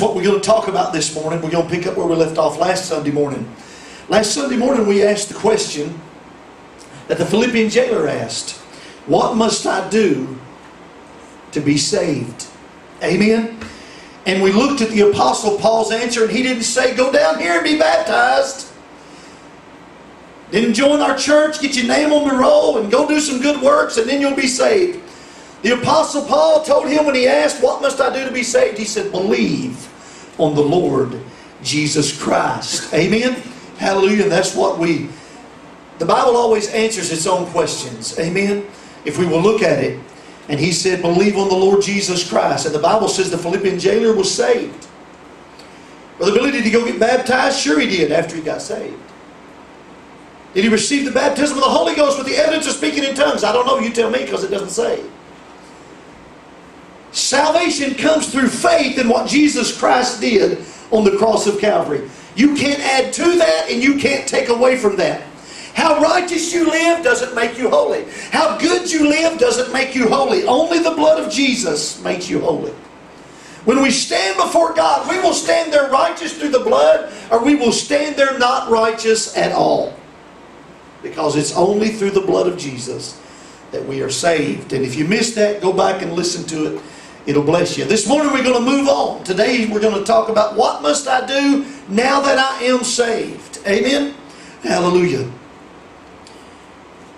what we're going to talk about this morning. We're going to pick up where we left off last Sunday morning. Last Sunday morning, we asked the question that the Philippian jailer asked What must I do to be saved? Amen. And we looked at the Apostle Paul's answer, and he didn't say, Go down here and be baptized. Didn't join our church, get your name on the roll, and go do some good works, and then you'll be saved. The Apostle Paul told him when he asked, What must I do to be saved? He said, Believe on the Lord Jesus Christ. Amen? Hallelujah. And that's what we, the Bible always answers its own questions. Amen? If we will look at it. And he said, Believe on the Lord Jesus Christ. And the Bible says the Philippian jailer was saved. Brother Billy, did he go get baptized? Sure he did after he got saved. Did he receive the baptism of the Holy Ghost with the evidence of speaking in tongues? I don't know. You tell me because it doesn't say. Salvation comes through faith in what Jesus Christ did on the cross of Calvary. You can't add to that and you can't take away from that. How righteous you live doesn't make you holy. How good you live doesn't make you holy. Only the blood of Jesus makes you holy. When we stand before God, we will stand there righteous through the blood or we will stand there not righteous at all. Because it's only through the blood of Jesus that we are saved. And if you missed that, go back and listen to it It'll bless you. This morning we're going to move on. Today we're going to talk about what must I do now that I am saved. Amen? Hallelujah.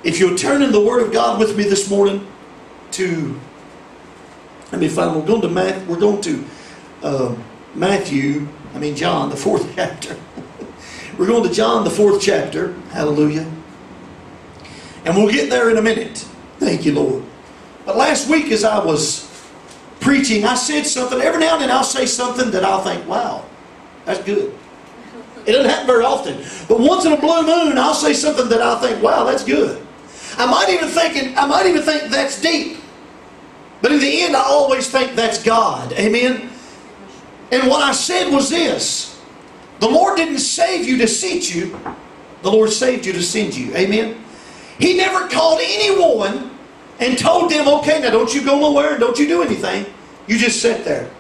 If you'll turn in the Word of God with me this morning to, let me find, we're going to, Matthew, we're going to uh, Matthew, I mean John, the fourth chapter. we're going to John, the fourth chapter. Hallelujah. And we'll get there in a minute. Thank you, Lord. But last week as I was preaching, I said something. Every now and then I'll say something that I'll think, wow, that's good. It doesn't happen very often. But once in a blue moon, I'll say something that I'll think, wow, that's good. I might even think, I might even think that's deep. But in the end, I always think that's God. Amen? And what I said was this. The Lord didn't save you to seat you. The Lord saved you to send you. Amen? He never called anyone and told them, okay, now don't you go nowhere don't you do anything. You just sit there.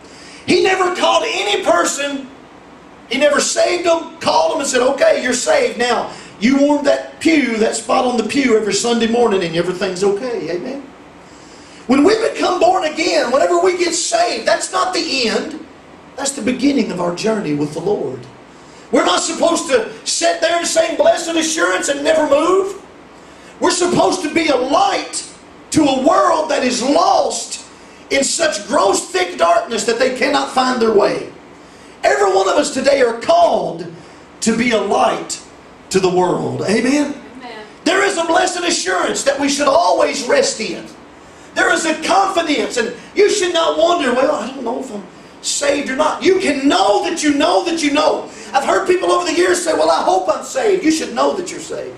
He never called any person, he never saved them, called them and said, okay, you're saved. Now, you warm that pew, that spot on the pew every Sunday morning and everything's okay. Amen? When we become born again, whenever we get saved, that's not the end. That's the beginning of our journey with the Lord. We're not supposed to sit there and say blessed assurance and never move. We're supposed to be a light to a world that is lost in such gross thick darkness that they cannot find their way. Every one of us today are called to be a light to the world. Amen? Amen? There is a blessed assurance that we should always rest in. There is a confidence, and you should not wonder, well, I don't know if I'm saved or not. You can know that you know that you know. I've heard people over the years say, well, I hope I'm saved. You should know that you're saved.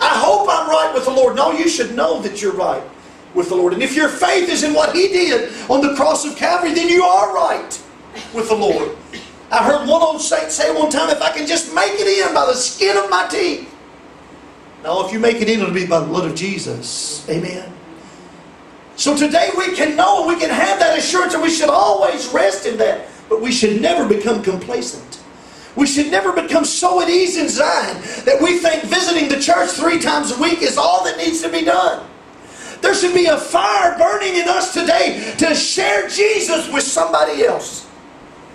I hope I'm right with the Lord. No, you should know that you're right with the Lord. And if your faith is in what He did on the cross of Calvary, then you are right with the Lord. I heard one old saint say one time, if I can just make it in by the skin of my teeth. No, if you make it in, it'll be by the blood of Jesus. Amen. So today we can know and we can have that assurance and we should always rest in that. But we should never become complacent. We should never become so at ease in Zion that we think visiting the church three times a week is all that needs to be done. There should be a fire burning in us today to share Jesus with somebody else.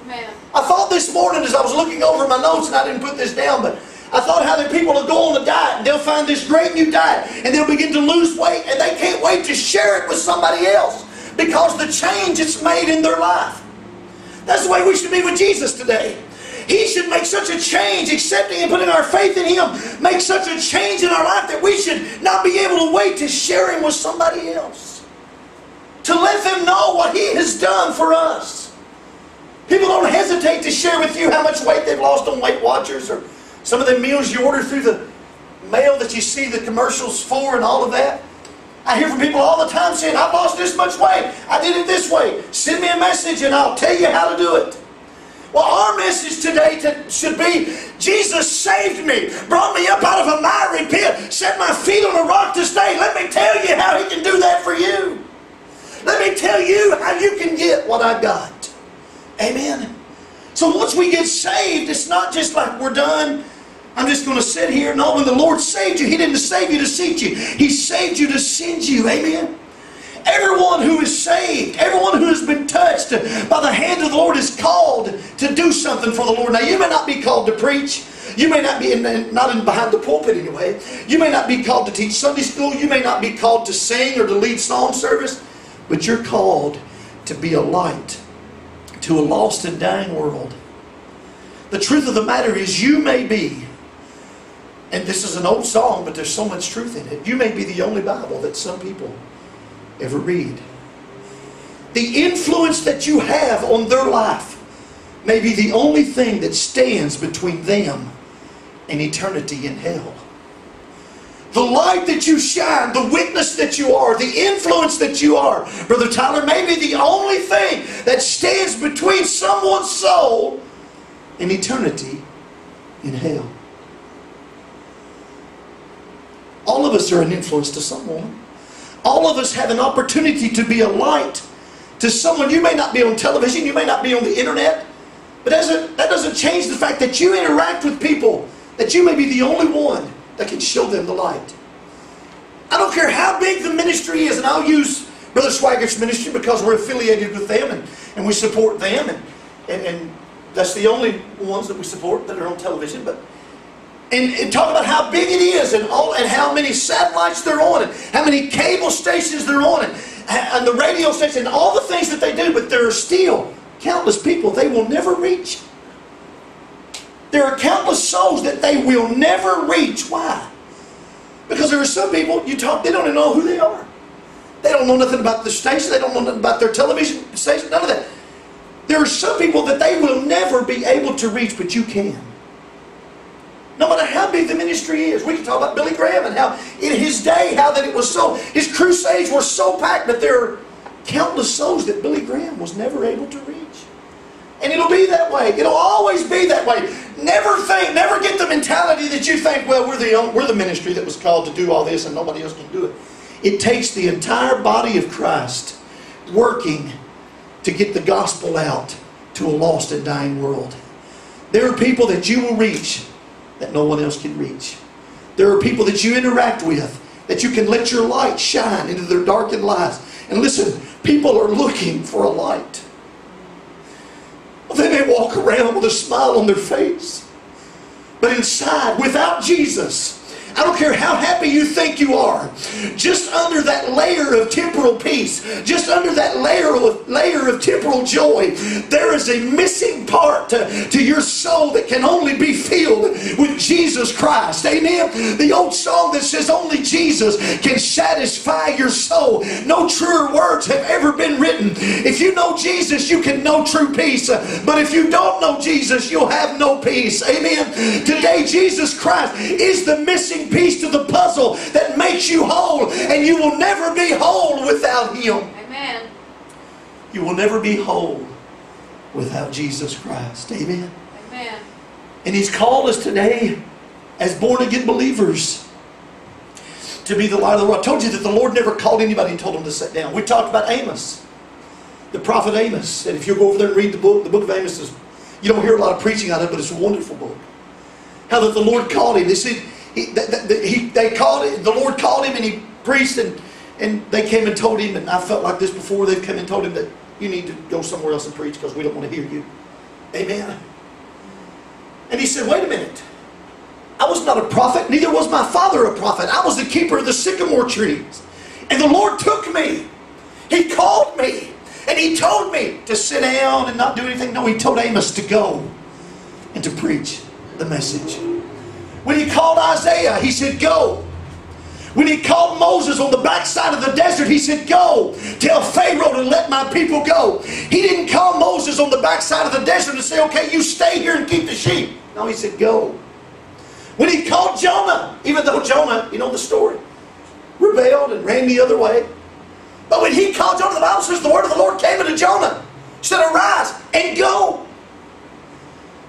Amen. I thought this morning as I was looking over my notes, and I didn't put this down, but I thought how the people will go on a diet and they'll find this great new diet and they'll begin to lose weight and they can't wait to share it with somebody else because the change it's made in their life. That's the way we should be with Jesus today. He should make such a change, accepting and putting our faith in Him, make such a change in our life that we should not be able to wait to share Him with somebody else. To let them know what He has done for us. People don't hesitate to share with you how much weight they've lost on Weight Watchers or some of the meals you order through the mail that you see the commercials for and all of that. I hear from people all the time saying, I've lost this much weight. I did it this way. Send me a message and I'll tell you how to do it. Well, our message today to, should be Jesus saved me, brought me up out of a miry pit, set my feet on a rock to stay. Let me tell you how He can do that for you. Let me tell you how you can get what I got. Amen. So once we get saved, it's not just like we're done. I'm just going to sit here. No, when the Lord saved you, He didn't save you to seat you. He saved you to send you. Amen. Everyone who is saved, everyone who has been touched by the hand of the Lord is called to do something for the Lord. Now, you may not be called to preach. You may not be in, not in behind the pulpit anyway. You may not be called to teach Sunday school. You may not be called to sing or to lead psalm service. But you're called to be a light to a lost and dying world. The truth of the matter is, you may be, and this is an old song, but there's so much truth in it. You may be the only Bible that some people ever read. The influence that you have on their life may be the only thing that stands between them and eternity in hell. The light that you shine, the witness that you are, the influence that you are, Brother Tyler, may be the only thing that stands between someone's soul and eternity in hell. All of us are an influence to someone. All of us have an opportunity to be a light to someone. You may not be on television, you may not be on the internet, but that doesn't change the fact that you interact with people, that you may be the only one that can show them the light. I don't care how big the ministry is, and I'll use Brother Swaggart's ministry because we're affiliated with them and, and we support them, and, and, and that's the only ones that we support that are on television. But and, and, talk about how big it is and all and how many satellites they're on and how many cable stations they're on and, and the radio stations and all the things that they do, but there are still countless people they will never reach. There are countless souls that they will never reach. Why? Because there are some people, you talk, they don't even know who they are. They don't know nothing about the station. They don't know nothing about their television station. None of that. There are some people that they will never be able to reach, but you can. No matter how big the ministry is. We can talk about Billy Graham and how in his day, how that it was so, his crusades were so packed, but there are countless souls that Billy Graham was never able to reach. And it'll be that way. It'll always be that way. Never think, never get the mentality that you think, well, we're the, we're the ministry that was called to do all this and nobody else can do it. It takes the entire body of Christ working to get the gospel out to a lost and dying world. There are people that you will reach that no one else can reach. There are people that you interact with that you can let your light shine into their darkened lives. And listen, people are looking for a light. They may walk around with a smile on their face. But inside, without Jesus, I don't care how happy you think you are. Just under that layer of temporal peace, just under that layer of, layer of temporal joy, there is a missing part to, to your soul that can only be filled with Jesus Christ. Amen. The old song that says only Jesus can satisfy your soul. No truer words have ever been written. If you know Jesus, you can know true peace. But if you don't know Jesus, you'll have no peace. Amen. Today, Jesus Christ is the missing missing piece to the puzzle that makes you whole, and you will never be whole without Him. Amen. You will never be whole without Jesus Christ. Amen. Amen. And He's called us today as born again believers to be the light of the world. I told you that the Lord never called anybody and told them to sit down. We talked about Amos, the prophet Amos. And if you go over there and read the book, the book of Amos is, you don't hear a lot of preaching on it, but it's a wonderful book. How that the Lord called him. They said, he, the, the, he, they called it, the Lord called him and he preached and, and they came and told him, and I felt like this before, they've come and told him that you need to go somewhere else and preach because we don't want to hear you. Amen. And he said, wait a minute. I was not a prophet, neither was my father a prophet. I was the keeper of the sycamore trees. And the Lord took me. He called me. And he told me to sit down and not do anything. No, he told Amos to go and to preach the message. When he called Isaiah, he said, Go. When he called Moses on the backside of the desert, he said, Go, tell Pharaoh to let my people go. He didn't call Moses on the backside of the desert and say, Okay, you stay here and keep the sheep. No, he said, Go. When he called Jonah, even though Jonah, you know the story, rebelled and ran the other way. But when he called Jonah, the Bible says the word of the Lord came into Jonah. He said, Arise and go.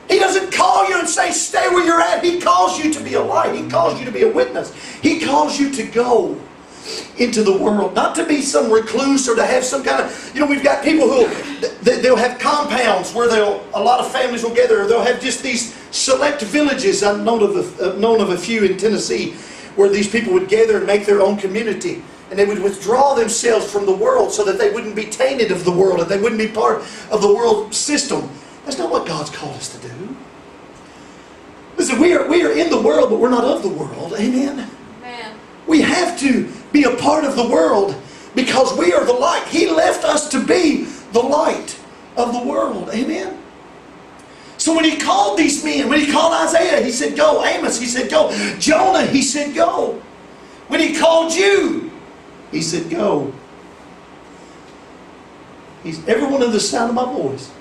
He doesn't call you and say, stay where you're at. He calls you to be a light. He calls you to be a witness. He calls you to go. into the world. Not to be some recluse or to have some kind of, you know, we've got people who, they'll have compounds where they'll, a lot of families will gather, or they'll have just these select villages. I've known of a, known of a few in Tennessee where these people would gather and make their own community. And they would withdraw themselves from the world so that they wouldn't be tainted of the world and they wouldn't be part of the world system. That's not what God's called us to do. Listen, we are, we are in the world, but we're not of the world. Amen? Amen. We have to be a part of the world because we are the light. He left us to be the light of the world. Amen? So when he called these men, when he called Isaiah, he said, go. Amos, he said, go. Jonah, he said, go. When he called you, he said, go. He's everyone in the sound of my voice.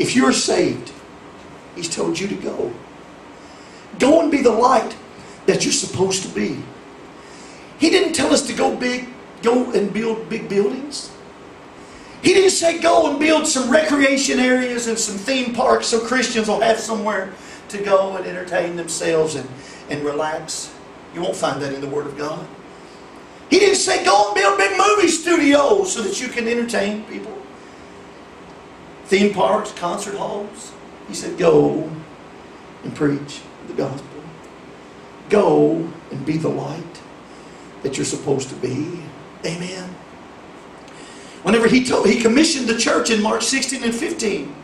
If you're saved, he's told you to go. Go and be the light that you're supposed to be. He didn't tell us to go big, go and build big buildings. He didn't say go and build some recreation areas and some theme parks so Christians will have somewhere to go and entertain themselves and, and relax. You won't find that in the Word of God. He didn't say go and build big movie studios so that you can entertain people. Theme parks, concert halls. He said go and preach the gospel. Go and be the light that you're supposed to be. Amen. Whenever he told, he commissioned the church in Mark 16 and 15,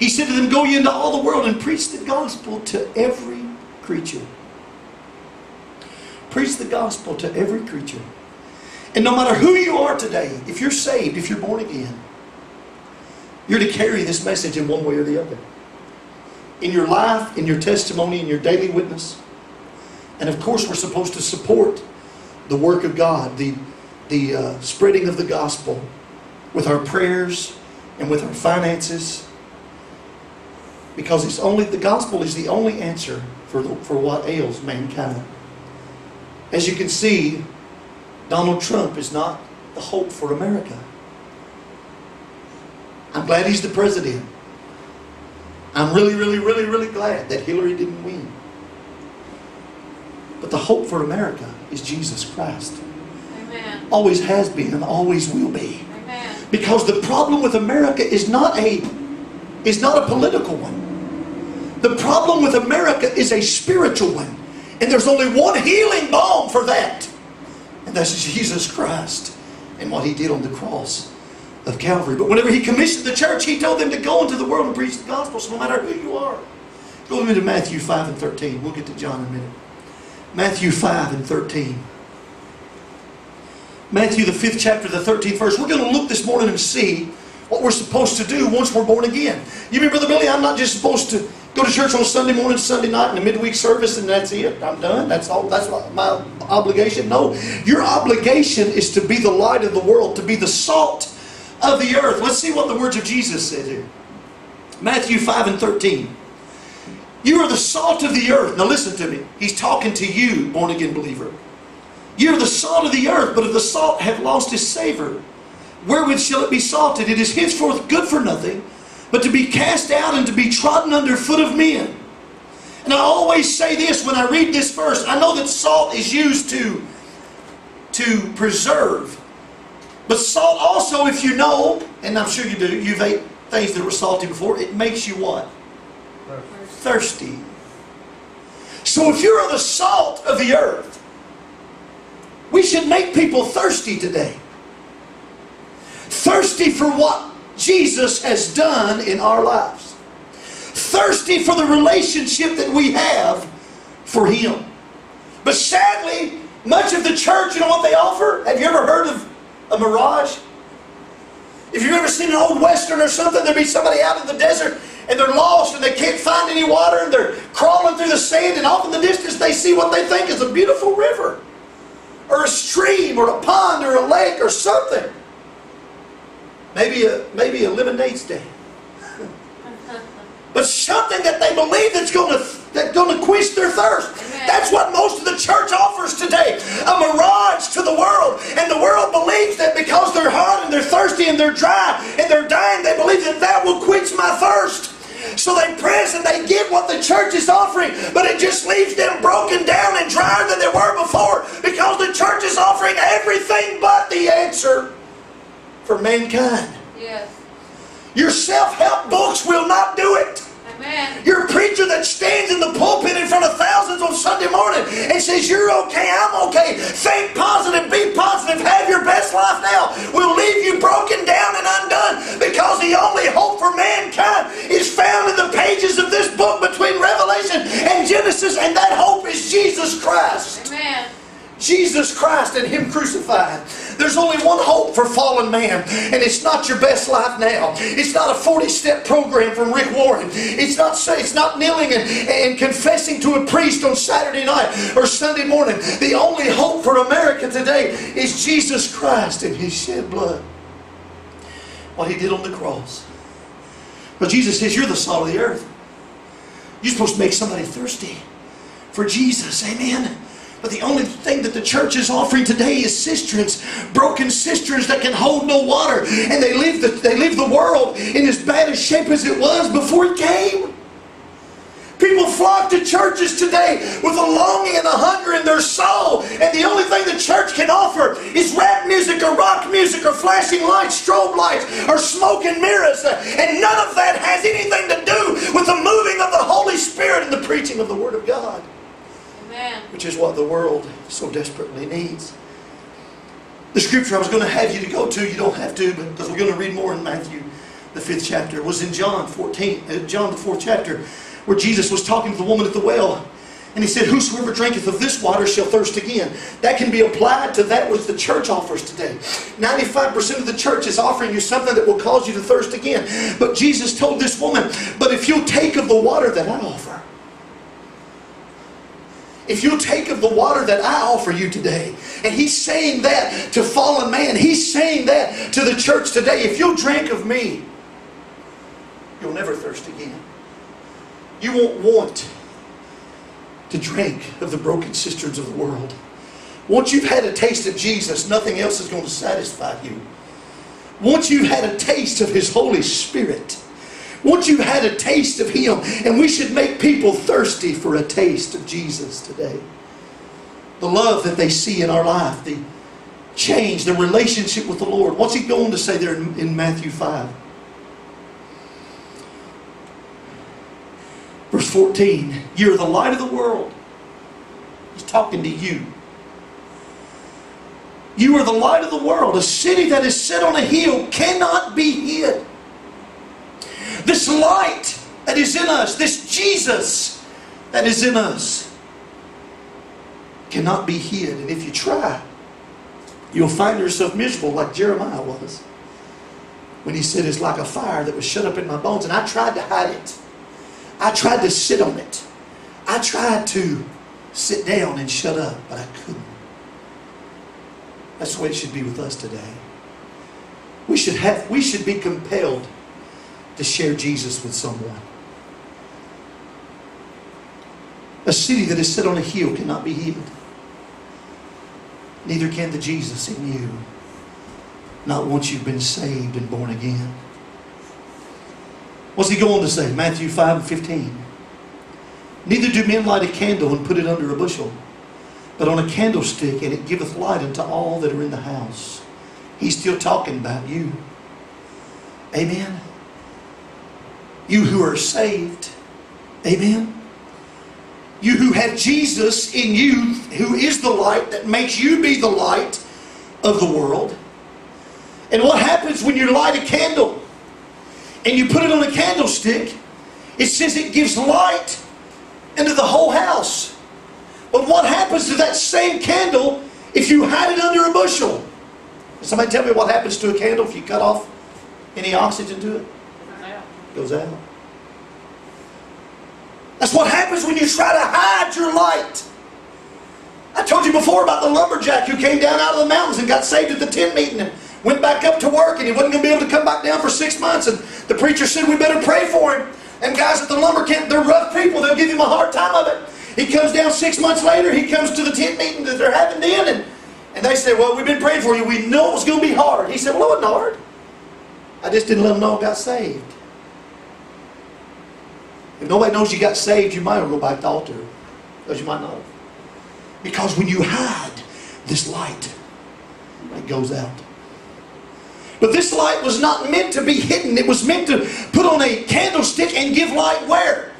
he said to them, Go ye into all the world and preach the gospel to every creature. Preach the gospel to every creature. And no matter who you are today, if you're saved, if you're born again, you're to carry this message in one way or the other. In your life, in your testimony, in your daily witness. And of course, we're supposed to support the work of God, the, the uh, spreading of the gospel with our prayers and with our finances. Because it's only the gospel is the only answer for, the, for what ails mankind. As you can see, Donald Trump is not the hope for America. I'm glad he's the president. I'm really, really, really, really glad that Hillary didn't win. But the hope for America is Jesus Christ. Amen. Always has been and always will be. Amen. Because the problem with America is not a is not a political one. The problem with America is a spiritual one. And there's only one healing balm for that. And that's Jesus Christ and what he did on the cross of Calvary. But whenever he commissioned the church, he told them to go into the world and preach the gospel. So no matter who you are. Go with me to Matthew 5 and 13. We'll get to John in a minute. Matthew 5 and 13. Matthew, the fifth chapter, the 13th verse. We're going to look this morning and see what we're supposed to do once we're born again. You mean, Brother Billy, I'm not just supposed to go to church on Sunday morning, Sunday night, and a midweek service, and that's it. I'm done. That's all. That's my obligation. No, your obligation is to be the light of the world, to be the salt of the earth. Let's see what the words of Jesus said here. Matthew 5 and 13. You are the salt of the earth. Now listen to me. He's talking to you, born again believer. You're the salt of the earth, but if the salt have lost its savor, wherewith shall it be salted? It is henceforth good for nothing, but to be cast out and to be trodden under foot of men. And I always say this when I read this verse. I know that salt is used to, to preserve. But salt also, if you know, and I'm sure you do, you've ate things that were salty before, it makes you what? Thirsty. So if you're the salt of the earth, we should make people thirsty today. Thirsty for what Jesus has done in our lives. Thirsty for the relationship that we have for Him. But sadly, much of the church, you know what they offer? Have you ever heard of a mirage? If you've ever seen an old western or something, there'd be somebody out in the desert and they're lost and they can't find any water and they're crawling through the sand and off in the distance they see what they think is a beautiful river or a stream or a pond or a lake or something. Maybe a, maybe a lemonade stand. But something that they believe that's going to that's going to quench their thirst. Amen. That's what most of the church offers today. A mirage to the world. And the world believes that because they're hot and they're thirsty and they're dry and they're dying, they believe that that will quench my thirst. So they press and they give what the church is offering, but it just leaves them broken down and drier than they were before because the church is offering everything but the answer for mankind. Yes. Your self-help books will not do it. That stands in the pulpit in front of thousands on Sunday morning and says, You're okay, I'm okay. Think positive, be positive, have your best life now. We will leave you broken down and undone because the only hope for mankind is found in the pages of this book between Revelation and Genesis, and that hope is Jesus Christ. Amen. Jesus Christ and Him crucified. There's only one hope for fallen man, and it's not your best life now. It's not a 40-step program from Rick Warren. It's not it's not kneeling and, and confessing to a priest on Saturday night or Sunday morning. The only hope for America today is Jesus Christ and His shed blood. What He did on the cross. But Jesus says, You're the salt of the earth. You're supposed to make somebody thirsty for Jesus. Amen. But the only thing that the church is offering today is cisterns, broken cisterns that can hold no water. And they leave the, they leave the world in as bad a shape as it was before it came. People flock to churches today with a longing and a hunger in their soul. And the only thing the church can offer is rap music or rock music or flashing lights, strobe lights, or smoke and mirrors. And none of that has anything to do with the moving of the Holy Spirit and the preaching of the Word of God. Amen. which is what the world so desperately needs. The scripture I was going to have you to go to, you don't have to, but because we're going to read more in Matthew, the fifth chapter, was in John 14, uh, John the fourth chapter, where Jesus was talking to the woman at the well. And he said, Whosoever drinketh of this water shall thirst again. That can be applied to that which the church offers today. 95% of the church is offering you something that will cause you to thirst again. But Jesus told this woman, But if you'll take of the water that I offer, if you'll take of the water that I offer you today, and he's saying that to fallen man, he's saying that to the church today. If you'll drink of me, you'll never thirst again. You won't want to drink of the broken cisterns of the world. Once you've had a taste of Jesus, nothing else is going to satisfy you. Once you've had a taste of His Holy Spirit, once you've had a taste of Him, and we should make people thirsty for a taste of Jesus today. The love that they see in our life, the change, the relationship with the Lord. What's He going to say there in, in Matthew 5? Verse 14 You're the light of the world. He's talking to you. You are the light of the world. A city that is set on a hill cannot be hid. This light that is in us, this Jesus that is in us, cannot be hid. And if you try, you'll find yourself miserable like Jeremiah was. When he said, It's like a fire that was shut up in my bones. And I tried to hide it. I tried to sit on it. I tried to sit down and shut up, but I couldn't. That's the way it should be with us today. We should have we should be compelled to share Jesus with someone. A city that is set on a hill cannot be hid. Neither can the Jesus in you. Not once you've been saved and born again. What's he going to say? Matthew 5 and 15. Neither do men light a candle and put it under a bushel, but on a candlestick, and it giveth light unto all that are in the house. He's still talking about you. Amen. You who are saved. Amen. You who have Jesus in you, who is the light that makes you be the light of the world. And what happens when you light a candle and you put it on a candlestick? It says it gives light into the whole house. But what happens to that same candle if you hide it under a bushel? Somebody tell me what happens to a candle if you cut off any oxygen to it? Goes out. That's what happens when you try to hide your light. I told you before about the lumberjack who came down out of the mountains and got saved at the tent meeting and went back up to work and he wasn't going to be able to come back down for six months. And the preacher said, we better pray for him. And guys at the lumber camp, they're rough people. They'll give him a hard time of it. He comes down six months later. He comes to the tent meeting that they're having then. And, and they say, well, we've been praying for you. We know it was going to be hard. He said, well, it wasn't hard. I just didn't let them know I got saved. If nobody knows you got saved, you might go back to the altar. Because you might not. Because when you hide this light, it goes out. But this light was not meant to be hidden. It was meant to put on a candlestick and give light where?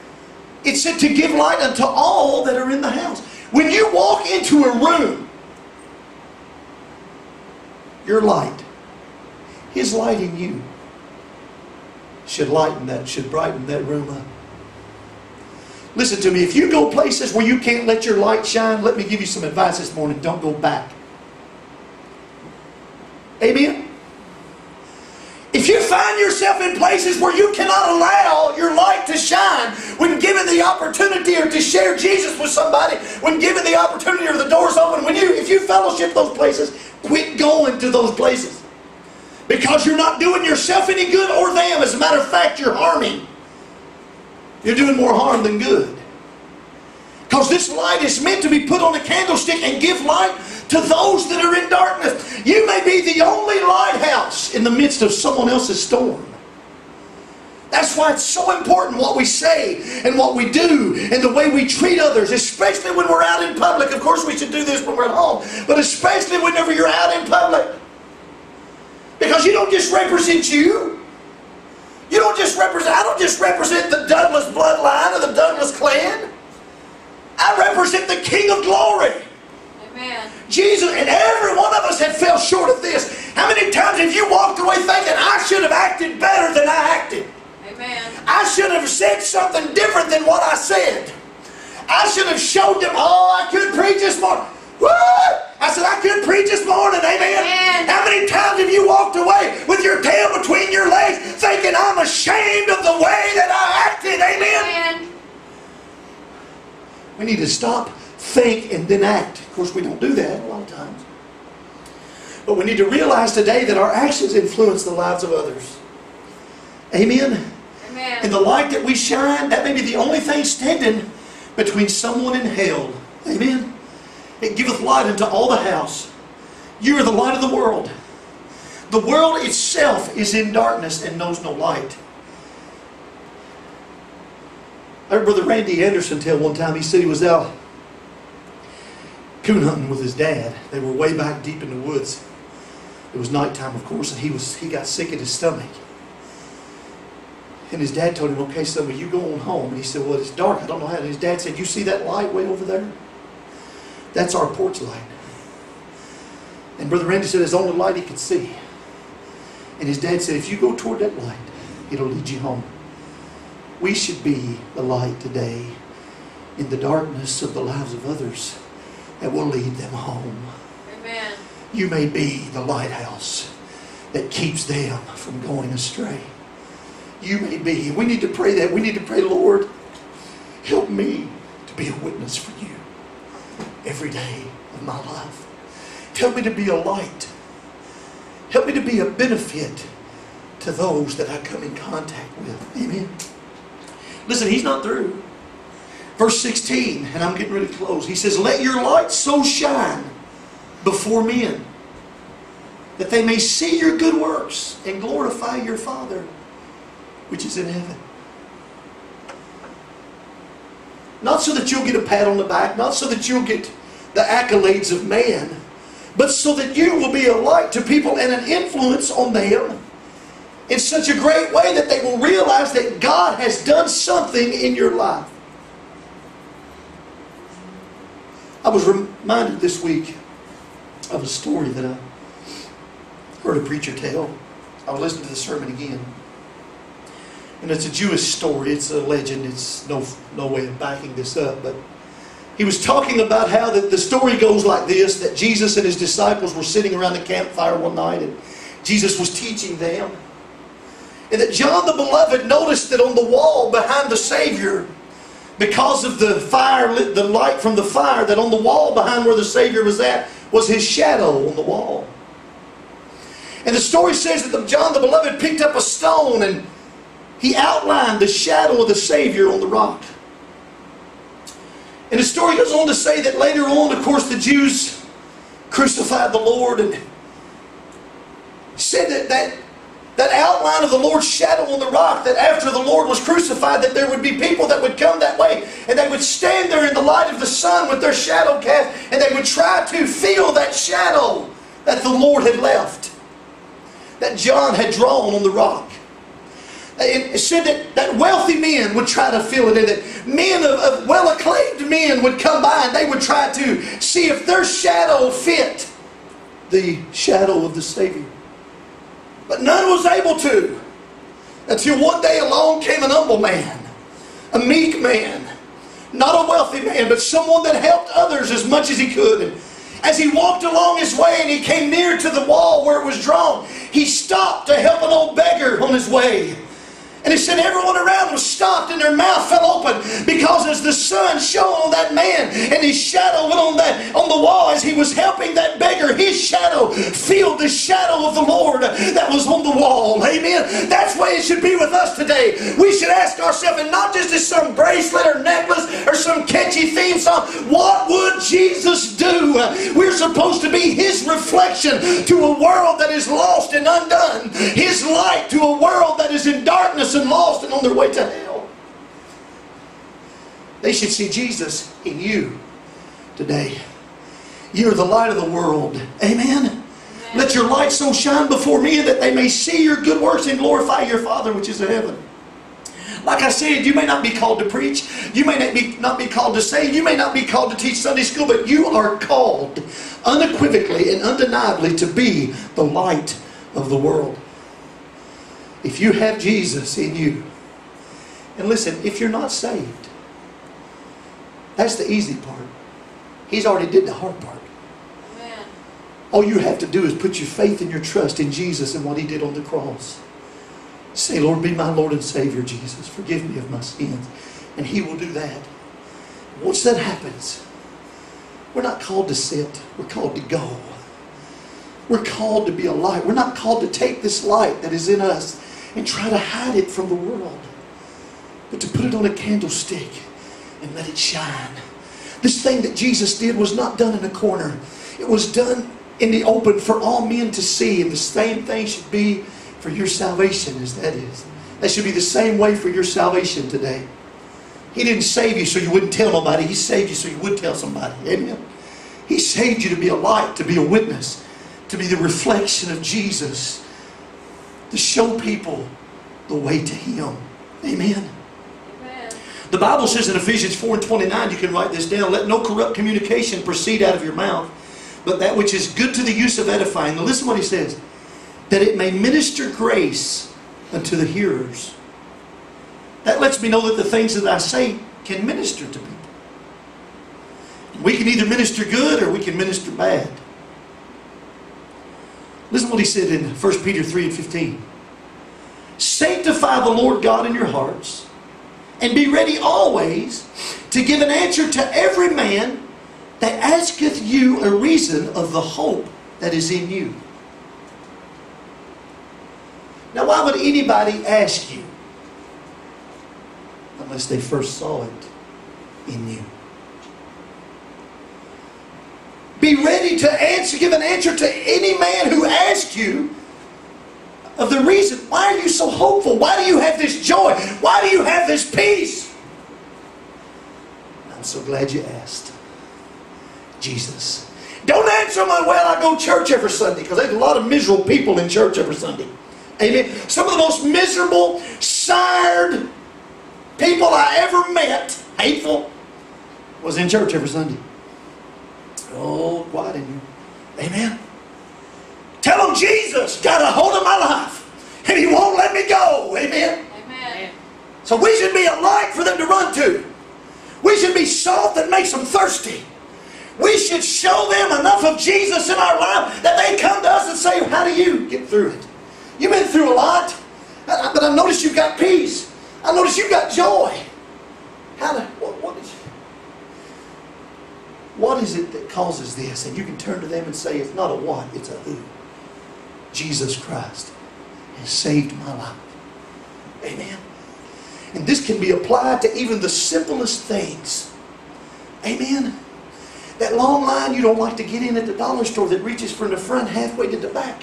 It said to give light unto all that are in the house. When you walk into a room, your light, His light in you, should lighten that, should brighten that room up. Listen to me, if you go places where you can't let your light shine, let me give you some advice this morning. Don't go back. Amen? If you find yourself in places where you cannot allow your light to shine, when given the opportunity or to share Jesus with somebody, when given the opportunity or the doors open, when you if you fellowship those places, quit going to those places. Because you're not doing yourself any good or them. As a matter of fact, you're harming. You're doing more harm than good. Because this light is meant to be put on a candlestick and give light to those that are in darkness. You may be the only lighthouse in the midst of someone else's storm. That's why it's so important what we say and what we do and the way we treat others, especially when we're out in public. Of course, we should do this when we're at home, but especially whenever you're out in public. Because you don't just represent you. You don't just represent, I don't just represent the Douglas bloodline or the Douglas clan. I represent the King of glory. Amen. Jesus, and every one of us had fell short of this. How many times have you walked away thinking, I should have acted better than I acted? Amen. I should have said something different than what I said. I should have showed them, oh, I could preach this morning. What? I said, I could preach this morning, amen. Amen. How many times have you walked away with your tail between your legs thinking, I'm ashamed of the way that I acted, amen? Amen. We need to stop, think, and then act. Of course, we don't do that a lot of times. But we need to realize today that our actions influence the lives of others. Amen? Amen. And the light that we shine, that may be the only thing standing between someone and hell. Amen? It giveth light unto all the house. You are the light of the world. The world itself is in darkness and knows no light. I heard Brother Randy Anderson tell one time, he said he was out coon hunting with his dad. They were way back deep in the woods. It was nighttime, of course, and he was he got sick at his stomach. And his dad told him, okay, son, you go on home? And he said, well, it's dark. I don't know how. And his dad said, you see that light way over there? That's our porch light. And Brother Randy said, it's the only light he could see. And his dad said, if you go toward that light, it'll lead you home. We should be the light today in the darkness of the lives of others that will lead them home. Amen. You may be the lighthouse that keeps them from going astray. You may be. We need to pray that. We need to pray, Lord, help me to be a witness for you every day of my life. Help me to be a light. Help me to be a benefit to those that I come in contact with. Amen. Listen, he's not through. Verse 16, and I'm getting ready to close. He says, Let your light so shine before men that they may see your good works and glorify your Father which is in heaven. Not so that you'll get a pat on the back, not so that you'll get the accolades of man, but so that you will be a light to people and an influence on them in such a great way that they will realize that God has done something in your life. I was reminded this week of a story that I heard a preacher tell. I was listening to the sermon again. And it's a Jewish story. It's a legend. It's no, no way of backing this up. But he was talking about how the, the story goes like this that Jesus and his disciples were sitting around the campfire one night and Jesus was teaching them. And that John the Beloved noticed that on the wall behind the Savior, because of the fire, lit, the light from the fire, that on the wall behind where the Savior was at was his shadow on the wall. And the story says that John the Beloved picked up a stone and he outlined the shadow of the Savior on the rock. And the story goes on to say that later on, of course, the Jews crucified the Lord and said that, that that outline of the Lord's shadow on the rock, that after the Lord was crucified, that there would be people that would come that way, and they would stand there in the light of the sun with their shadow cast, and they would try to feel that shadow that the Lord had left, that John had drawn on the rock. It said that, that wealthy men would try to fill it, and that men of, of well acclaimed men would come by and they would try to see if their shadow fit the shadow of the Savior. But none was able to until one day along came an humble man, a meek man, not a wealthy man, but someone that helped others as much as he could. And as he walked along his way and he came near to the wall where it was drawn, he stopped to help an old beggar on his way. And he said everyone around was stopped and their mouth fell open because as the sun shone on that man and his shadow went on that on the wall as he was helping that beggar, his shadow filled the shadow of the Lord that was on the wall. Amen. That's the way it should be with us today. We should ask ourselves, and not just as some bracelet or necklace or some catchy theme song, what would Jesus do? We're supposed to be his reflection to a world that is lost and undone. His light to a world that is in darkness and lost and on their way to hell. They should see Jesus in you today. You're the light of the world. Amen. Let your light so shine before men that they may see your good works and glorify your Father which is in heaven. Like I said, you may not be called to preach. You may not be, not be called to say. You may not be called to teach Sunday school, but you are called unequivocally and undeniably to be the light of the world. If you have Jesus in you, and listen, if you're not saved, that's the easy part. He's already did the hard part. Amen. All you have to do is put your faith and your trust in Jesus and what He did on the cross. Say, Lord, be my Lord and Savior, Jesus. Forgive me of my sins. And He will do that. Once that happens, we're not called to sit, we're called to go. We're called to be a light. We're not called to take this light that is in us and try to hide it from the world, but to put it on a candlestick and let it shine. This thing that Jesus did was not done in a corner, it was done in the open for all men to see, and the same thing should be for your salvation as that is. That should be the same way for your salvation today. He didn't save you so you wouldn't tell nobody. He saved you so you would tell somebody. Amen. He saved you to be a light, to be a witness, to be the reflection of Jesus, to show people the way to Him. Amen. Amen. The Bible says in Ephesians 4 and 29, you can write this down, let no corrupt communication proceed out of your mouth, but that which is good to the use of edifying. Now listen what he says. That it may minister grace unto the hearers. That lets me know that the things that I say can minister to people. We can either minister good or we can minister bad. Listen to what he said in 1 Peter 3 and 15. Sanctify the Lord God in your hearts, and be ready always to give an answer to every man that asketh you a reason of the hope that is in you. Now, why would anybody ask you unless they first saw it in you? Be ready to answer, give an answer to any man who asks you of the reason. Why are you so hopeful? Why do you have this joy? Why do you have this peace? I'm so glad you asked. Jesus. Don't answer them, well, I go to church every Sunday, because there's a lot of miserable people in church every Sunday. Amen. Some of the most miserable, sired people I ever met, hateful, was in church every Sunday. Oh, quiet in you. Amen. Tell them Jesus got a hold of my life, and He won't let me go. Amen. Amen. So we should be a light for them to run to. We should be salt that makes them thirsty. We should show them enough of Jesus in our life that they come to us and say, How do you get through it? You've been through a lot, but I noticed you've got peace. I noticed you've got joy. How do, what, what, is, what is it that causes this? And you can turn to them and say, It's not a what, it's a who. Jesus Christ has saved my life. Amen. And this can be applied to even the simplest things. Amen. That long line you don't like to get in at the dollar store that reaches from the front halfway to the back.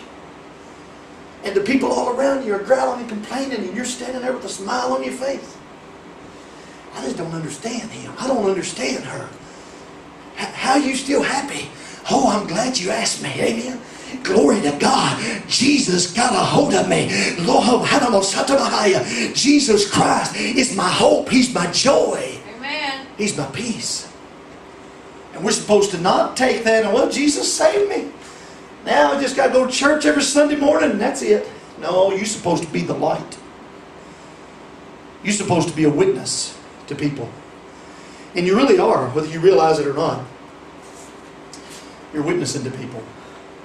and the people all around you are growling and complaining, and you're standing there with a smile on your face. I just don't understand him. I don't understand her. How are you still happy? Oh, I'm glad you asked me. Amen. Glory to God. Jesus got a hold of me. Lord, Jesus Christ is my hope. He's my joy. Amen. He's my peace. And we're supposed to not take that and, well, Jesus saved me. Now I just got to go to church every Sunday morning and that's it. No, you're supposed to be the light. You're supposed to be a witness to people. And you really are, whether you realize it or not. You're witnessing to people.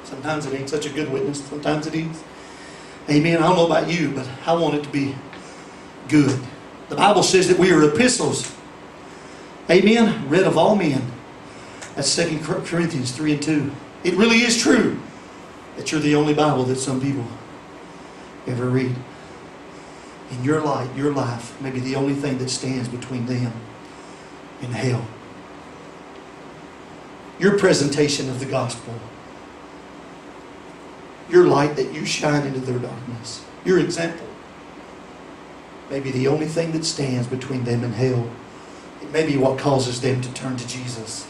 Sometimes it ain't such a good witness, sometimes it is. Amen. I don't know about you, but I want it to be good. The Bible says that we are epistles. Amen. Read of all men. That's 2 Corinthians 3 and 2. It really is true that you're the only Bible that some people ever read. And your light, your life, may be the only thing that stands between them and hell. Your presentation of the gospel, your light that you shine into their darkness, your example, may be the only thing that stands between them and hell. It may be what causes them to turn to Jesus.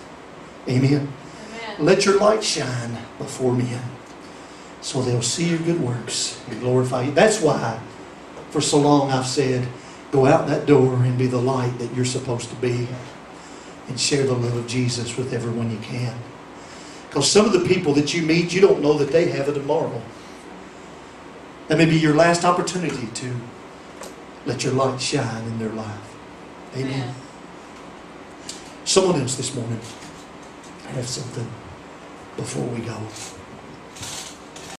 Amen. Amen. Let your light shine before men so they'll see your good works and glorify you. That's why, for so long, I've said, go out that door and be the light that you're supposed to be and share the love of Jesus with everyone you can. Because some of the people that you meet, you don't know that they have a tomorrow. That may be your last opportunity to let your light shine in their life. Amen. Amen. Someone else this morning have something before we go.